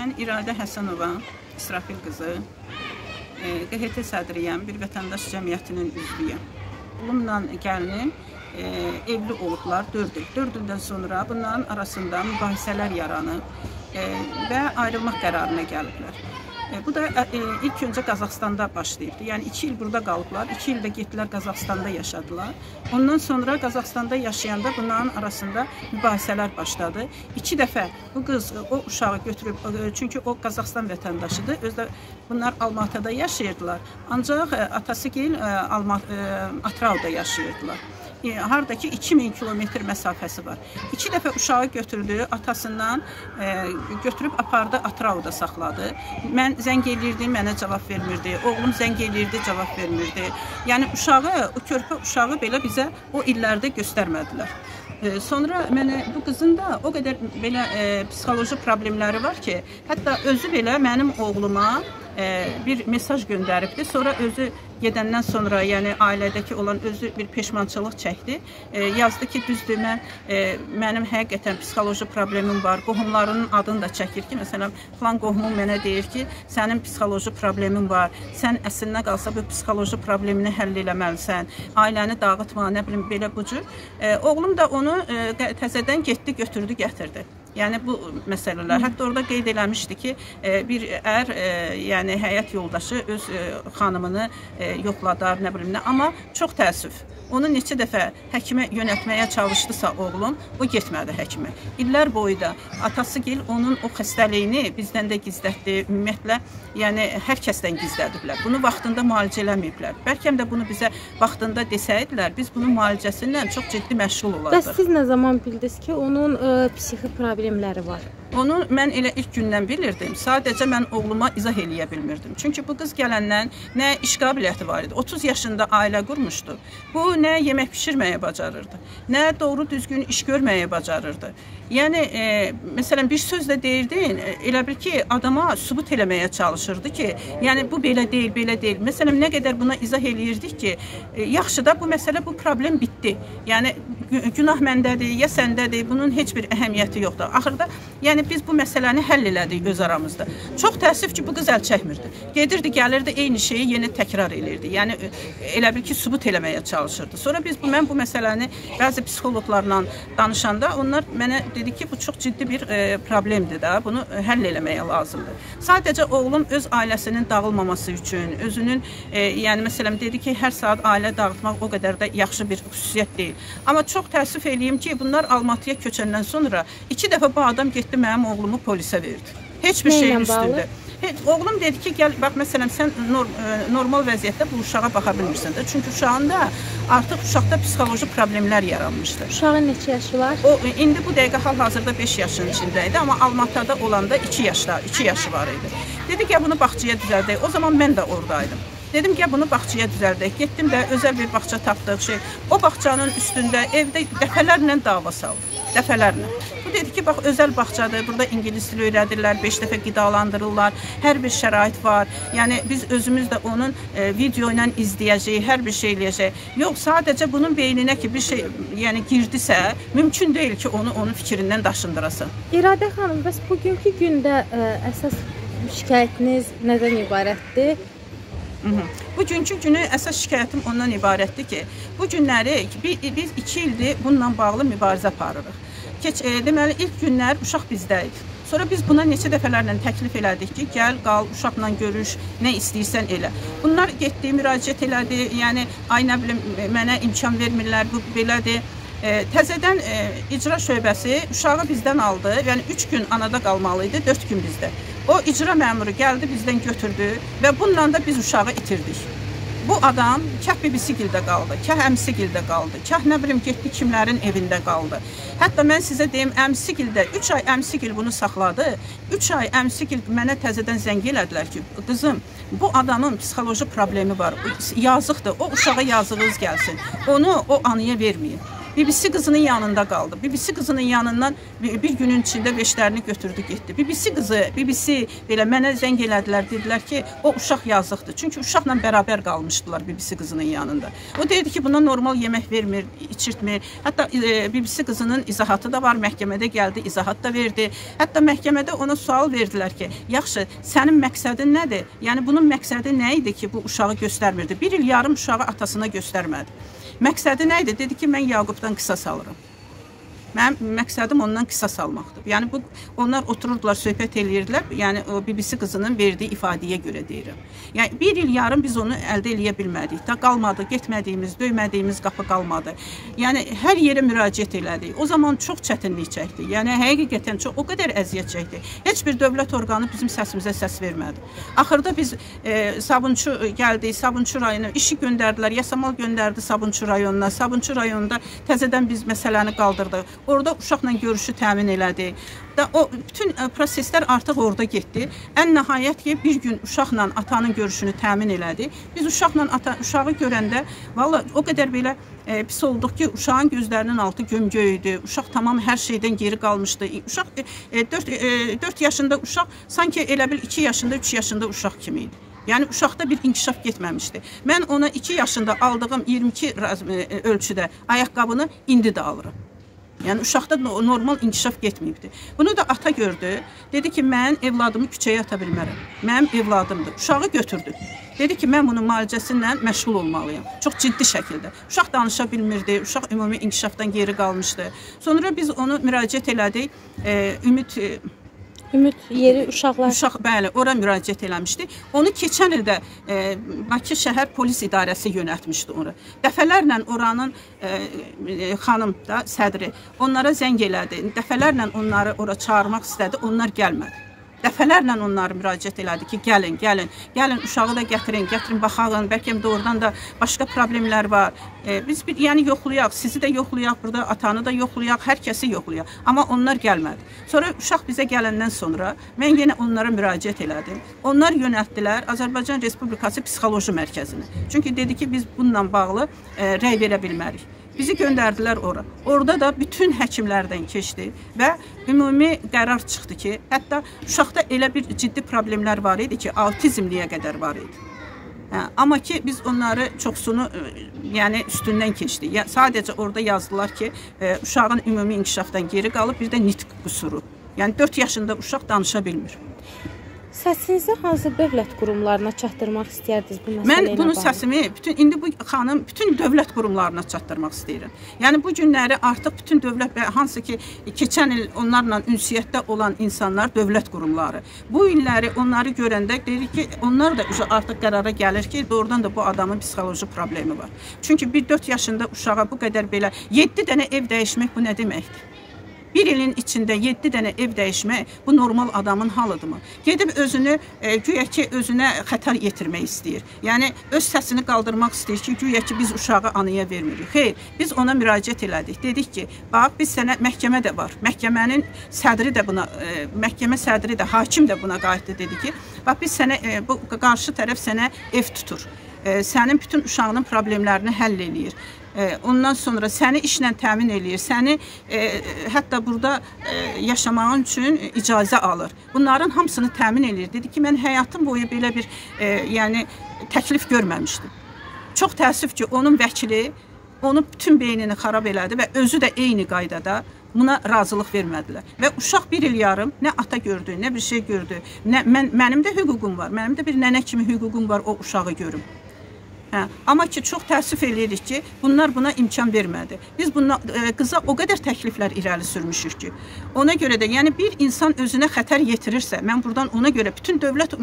Mən İradə Həsənova, İsrafil qızı, e, QHT sədriyəm, bir vətəndaş cəmiyyətinin üzvüyəm. Oğlumla gəlinim e, evli olublar 4 il. 4 ildən sonra bunların arasında mübahisələr yaranıb e, və ayrılmaq qərarına gəliblər. E, Bu da e, ilk öncə Qazaxstanda başlayıbdı. Yəni 2 il burada qalıblar, 2 il də getdilər Qazaxstanda yaşadılar. Ondan sonra Qazaxstanda yaşayanda bunların arasında mübahisələr başladı. 2 dəfə bu qız o uşağı götürüb çünki o Qazaxstan vətəndaşıdır. Özdə bunlar Almatada yaşayırdılar. Ancaq atası gil Almat Atrauda yaşayırdılar e, hardakı 2000 kilometr məsafəsi var. 2 dəfə uşağı götürdü, atasından e, götürüb apardı, Atrauda saxladı. Mən zəng elirdim, mənə cavab vermirdi. Oğlum zəng elirdi, cavab vermirdi. Yəni uşağı, o körpə uşağı belə bizə o illərdə göstərmədilər. E, sonra mənə bu qızın da o qədər belə e, psixoloji problemləri var ki, hətta özü belə mənim oğluma bir mesaj göndəribdi. Sonra özü gedəndən sonra, yəni ailədəki olan özü bir peşmançılıq çəkdi. E, yazdı ki, düzdür, mən e, mənim həqiqətən psixoloji problemim var. Qohumlarının adını da çəkir ki, məsələn, falan qohumum mənə deyir ki, sənin psixoloji problemin var. Sən əslinə qalsa bu psixoloji problemini həll eləməlisən. Ailəni dağıtma, nə bilim belə bu cür. E, oğlum da onu e, təzədən getdi, götürdü, gətirdi. Yəni bu məsələlər. Hətta orada qeyd eləmişdi ki, e, bir ər, e, yəni həyat yoldaşı öz e, xanımını yoxladar, nə bilim nə, amma çox təəssüf Onu neçə dəfə həkimə yönəltməyə çalışdısa oğlum, o getmədi həkimə. İllər boyu da atası gil onun o xəstəliyini bizdən də gizlətdi. Ümumiyyətlə, yəni hər kəsdən gizlədiblər. Bunu vaxtında müalicə eləməyiblər. Bəlkə də bunu bizə vaxtında desəydilər, biz bunun müalicəsi ilə çox ciddi məşğul olardıq. Bəs siz nə zaman bildiniz ki, onun ə, psixi problemləri var? Onu mən elə ilk gündən bilirdim. Sadəcə mən oğluma izah eləyə bilmirdim. Çünki bu qız gələndən nə iş qabiliyyəti var idi. 30 yaşında ailə qurmuşdu. Bu nə yemək bişirməyə bacarırdı, nə doğru düzgün iş görməyə bacarırdı. Yəni e, məsələn bir sözlə deyirdin, e, elə bil ki, adama sübut eləməyə çalışırdı ki, yəni bu belə deyil, belə deyil. Məsələn nə qədər buna izah eləyirdik ki, e, yaxşı da bu məsələ, bu problem bitdi. Yəni günah məndədir, ya səndədir. Bunun heç bir əhəmiyyəti yoxdur. Axırda yəni biz bu məsələni həll elədik öz aramızda. Çox təəssüf ki, bu qız əl çəkmirdi. Gedirdi, gəlirdi, eyni şeyi yenə təkrar elirdi. Yəni e, elə bil ki, sübut eləməyə çalışırdı. Sonra biz bu mən bu məsələni bəzi psixoloqlarla danışanda onlar mənə dedi ki, bu çox ciddi bir e, problemdir də. Bunu həll eləməyə lazımdır. Sadəcə oğlum öz ailəsinin dağılmaması üçün, özünün e, yəni məsələn dedi ki, hər saat ailə dağıtmaq o qədər də yaxşı bir xüsusiyyət deyil. Amma çox təəssüf eləyim ki, bunlar Almatıya köçəndən sonra iki dəfə bu adam getdi mənim oğlumu polisə verdi. Heç bir şeyin üstündə. Heç, oğlum dedi ki, gəl bax məsələn sən e, normal vəziyyətdə bu uşağa baxa bilmirsən də. Çünki uşağın da artıq uşaqda psixoloji problemlər yaranmışdı. Uşağın neçə yaşı var? O indi bu dəqiqə hal-hazırda 5 yaşın içində idi, amma Almatada olanda 2 yaşda, 2 yaşı var idi. Dedi ki, bunu bağçaya düzəldək. O zaman mən də oradaydım. Dedim ki, bunu bağçaya düzəldək. Getdim də özəl bir bağça tapdıq şey. O bağçanın üstündə evdə dəfələrlə dava saldı. Dəfələrlə. Bu dedi ki, bax özəl bağçadır. Burada ingilis dili öyrədirlər, 5 dəfə qidalandırırlar. Hər bir şərait var. Yəni biz özümüz də onun e, video ilə izləyəcəyik, hər bir şey eləyəcəyik. Yox, sadəcə bunun beyninə ki, bir şey, yəni girdisə, mümkün deyil ki, onu onun fikrindən daşındırasan. İradə xanım, bəs bugünkü gündə ə, e, əsas şikayətiniz nədən ibarətdir? -hı. Bugünkü günü əsas şikayətim ondan ibarətdir ki, bu günləri biz 2 ildir bununla bağlı mübarizə aparırıq. Keç, e, deməli ilk günlər uşaq bizdə idi. Sonra biz buna neçə dəfələrlə təklif elədik ki, gəl, qal, uşaqla görüş, nə istəyirsən elə. Bunlar getdi, müraciət elədi. Yəni ay nə bilim mənə imkan vermirlər, bu belədir. E, təzədən e, icra şöbəsi uşağı bizdən aldı. Yəni 3 gün anada qalmalı idi, 4 gün bizdə. O icra məmuru gəldi, bizdən götürdü və bununla da biz uşağı itirdik. Bu adam kah bibisi-gildə qaldı, kah əmsi-gildə qaldı, kah nə bilim getdi kimlərin evində qaldı. Hətta mən sizə deyim, əmsi-gildə 3 ay əmsi-gil bunu saxladı. 3 ay əmsi-gil mənə təzədən zəng elədilər ki, qızım, bu adamın psixoloji problemi var. Yazıqdır. O uşağa yazığınız gəlsin. Onu o anıya verməyin. BBC qızının yanında qaldı. BBC qızının yanından bir, günün içində beşlərini götürdü, getdi. BBC qızı, BBC belə mənə zəng elədilər, dedilər ki, o uşaq yazıqdır. Çünki uşaqla bərabər qalmışdılar BBC qızının yanında. O deyirdi ki, buna normal yemək vermir, içirtmir. Hətta e, BBC qızının izahatı da var, məhkəmədə gəldi, izahat da verdi. Hətta məhkəmədə ona sual verdilər ki, yaxşı, sənin məqsədin nədir? Yəni bunun məqsədi nə idi ki, bu uşağı göstərmirdi? Bir il yarım uşağı atasına göstərmədi. Məqsədi nə idi? Dedi ki, mən Yaqubdan qisas alıram. Mənim məqsədim ondan qisas almaqdır. Yəni bu onlar otururdular, söhbət eləyirdilər. Yəni o BBC qızının verdiyi ifadəyə görə deyirəm. Yəni bir il yarım biz onu əldə eləyə bilmədik. Da qalmadı, getmədiyimiz, döymədiyimiz qapı qalmadı. Yəni hər yerə müraciət elədik. O zaman çox çətinlik çəkdik. Yəni həqiqətən çox o qədər əziyyət çəkdik. Heç bir dövlət orqanı bizim səsimizə səs vermədi. Axırda biz e, Sabunçu gəldik, Sabunçu rayonu işi göndərdilər, Yasamal göndərdi Sabunçu rayonuna. Sabunçu rayonunda təzədən biz məsələni qaldırdıq. Orada uşaqla görüşü təmin elədi. Da o bütün ə, proseslər artıq orada getdi. Ən nəhayət ki, bir gün uşaqla atanın görüşünü təmin elədi. Biz uşaqla ata uşağı görəndə valla o qədər belə e, pis olduq ki, uşağın gözlərinin altı gömgöy idi. Uşaq tamam hər şeydən geri qalmışdı. Uşaq e, 4 e, 4 yaşında uşaq sanki elə bil 2 yaşında, 3 yaşında uşaq kimi idi. Yəni uşaqda bir inkişaf getməmişdi. Mən ona 2 yaşında aldığım 22 ölçüdə ayaqqabını indi də alıram. Yəni uşaqda normal inkişaf getməyibdi. Bunu da ata gördü. Dedi ki, mən evladımı küçəyə ata bilmərəm. Mənim evladımdır. Uşağı götürdü. Dedi ki, mən bunun müalicəsi ilə məşğul olmalıyam. Çox ciddi şəkildə. Uşaq danışa bilmirdi, uşaq ümumi inkişafdan geri qalmışdı. Sonra biz onu müraciət elədik. E, Ümid e, Ümid yeri uşaqlar Uşaq bəli, ora müraciət eləmişdi. Onu keçən ildə e, Bakı şəhər polis idarəsi yönəltmişdi ora. Dəfələrlə oranın e, e, xanım da sədri onlara zəng elədi. Dəfələrlə onları ora çağırmaq istədi, onlar gəlmədi. Dəfələrlə onları müraciət elədi ki, gəlin, gəlin, gəlin uşağı da gətirin, gətirin baxağın, bəlkə doğrudan da başqa problemlər var. E, biz bir yəni yoxlayaq, sizi də yoxlayaq, burada atanı da yoxlayaq, hər kəsi yoxlayaq. Amma onlar gəlmədi. Sonra uşaq bizə gələndən sonra mən yenə onlara müraciət elədim. Onlar yönəltdilər Azərbaycan Respublikası Psixoloji Mərkəzinə. Çünki dedi ki, biz bununla bağlı e, rəy verə bilmərik. Bizi göndərdilər ora. Orada da bütün həkimlərdən keçdi və ümumi qərar çıxdı ki, hətta uşaqda elə bir ciddi problemlər var idi ki, autizmliyə qədər var idi. Hə, amma ki biz onları çoxsunu yəni üstündən keçdi. Ya, sadəcə orada yazdılar ki, e, uşağın ümumi inkişafdan geri qalıb, bir də nitq qüsuru. Yəni 4 yaşında uşaq danışa bilmir. Səsinizi hansı dövlət qurumlarına çatdırmaq istəyirdiniz bu məsələ ilə Mən bunun səsimi bütün indi bu xanım bütün dövlət qurumlarına çatdırmaq istəyirəm. Yəni bu günləri artıq bütün dövlət hansı ki keçən il onlarla ünsiyyətdə olan insanlar dövlət qurumları. Bu illəri onları görəndə deyirik ki, onlar da artıq qərara gəlir ki, doğrudan da bu adamın psixoloji problemi var. Çünki bir 4 yaşında uşağa bu qədər belə 7 dənə ev dəyişmək bu nə deməkdir? Bir ilin içində 7 dənə ev dəyişmək bu normal adamın halıdırmı? Gedib özünü e, güya ki özünə xətar yetirmək istəyir. Yəni öz səsini qaldırmaq istəyir ki, güya ki biz uşağı anaya vermirik. Xeyr, biz ona müraciət elədik. Dedik ki, bax biz sənə məhkəmə də var. Məhkəmənin sədri də buna e, məhkəmə sədri də, hakim də buna qayıtdı dedi ki, bax biz sənə e, bu qarşı tərəf sənə ev tutur. E, sənin bütün uşağının problemlərini həll eləyir. Ondan sonra səni işlə təmin eləyir. Səni e, hətta burada e, yaşamağın üçün icazə alır. Bunların hamısını təmin eləyir. Dedi ki, mən həyatım boyu belə bir e, yəni təklif görməmişdim. Çox təəssüf ki, onun vəkili onun bütün beynini xarab elədi və özü də eyni qaydada buna razılıq vermədilər. Və uşaq bir il yarım nə ata gördü, nə bir şey gördü. Nə mən mənim də hüququm var. Mənim də bir nənə kimi hüququm var o uşağı görüm. Hə, amma ki çox təəssüf eləyirik ki, bunlar buna imkan vermədi. Biz buna e, qıza o qədər təkliflər irəli sürmüşük ki, ona görə də yəni bir insan özünə xətər yetirirsə, mən burdan ona görə bütün dövlət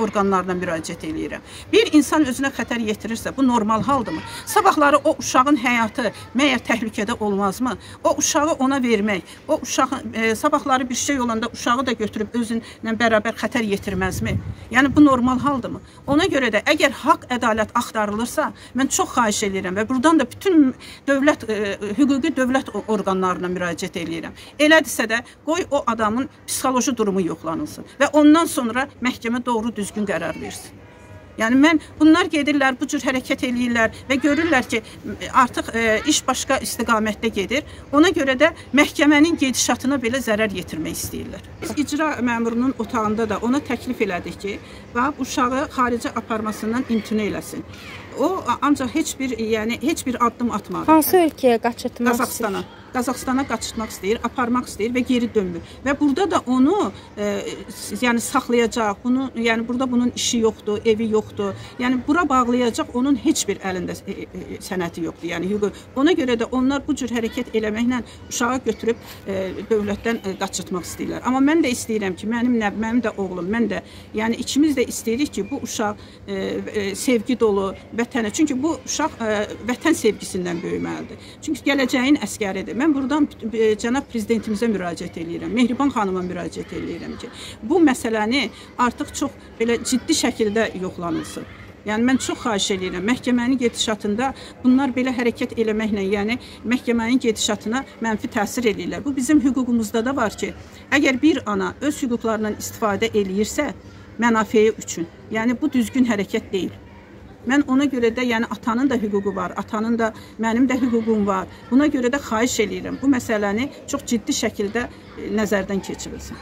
orqanlarına müraciət eləyirəm. Bir insan özünə xətər yetirirsə, bu normal haldırmı? Sabahları o uşağın həyatı məyər təhlükədə olmazmı? O uşağı ona vermək, o uşağın e, sabahları bir şey olanda uşağı da götürüb özünlə bərabər xətər yetirməzmi? Yəni bu normal haldırmı? Ona görə də əgər haqq ədalət axtarılır çıxarılırsa, mən çox xahiş edirəm və burdan da bütün dövlət e, hüquqi dövlət orqanlarına müraciət edirəm. Elədirsə də qoy o adamın psixoloji durumu yoxlanılsın və ondan sonra məhkəmə doğru düzgün qərar versin. Yəni mən bunlar gedirlər, bu cür hərəkət eləyirlər və görürlər ki, artıq e, iş başqa istiqamətdə gedir. Ona görə də məhkəmənin gedişatına belə zərər yetirmək istəyirlər. Biz icra məmurunun otağında da ona təklif elədik ki, bax uşağı xaricə aparmasından imtina eləsin. O ancaq heç bir, yəni heç bir addım atmadı. Hansı ölkəyə qaçırtmaq Qazaxstana. Qazaxstana qaçırtmaq istəyir, aparmaq istəyir və geri dönmür. Və burada da onu e, yəni saxlayacaq. Bunu yəni burada bunun işi yoxdur, evi yoxdur. Yəni bura bağlayacaq onun heç bir əlində e, e, sənəti yoxdur. Yəni hüquq. Ona görə də onlar bu cür hərəkət eləməklə uşağı götürüb e, dövlətdən e, qaçırtmaq istəyirlər. Amma mən də istəyirəm ki, mənim nə mənim də oğlum, mən də yəni ikimiz də istəyirik ki, bu uşaq e, e, sevgi dolu vətənə. Çünki bu uşaq e, vətən sevgisindən böyüməlidir. Çünki gələcəyin əskəridir. Mən buradan e, cənab prezidentimizə müraciət eləyirəm. Mehriban xanıma müraciət eləyirəm ki, bu məsələni artıq çox belə ciddi şəkildə yoxlanılsın. Yəni mən çox xahiş edirəm, məhkəmənin gedişatında bunlar belə hərəkət eləməklə, yəni məhkəmənin gedişatına mənfi təsir edirlər. Bu bizim hüququmuzda da var ki, əgər bir ana öz hüquqlarından istifadə eləyirsə, mənafeyi üçün, yəni bu düzgün hərəkət deyil. Mən ona görə də, yəni atanın da hüququ var, atanın da, mənim də hüququm var. Buna görə də xahiş eləyirəm bu məsələni çox ciddi şəkildə e, nəzərdən keçirilsin.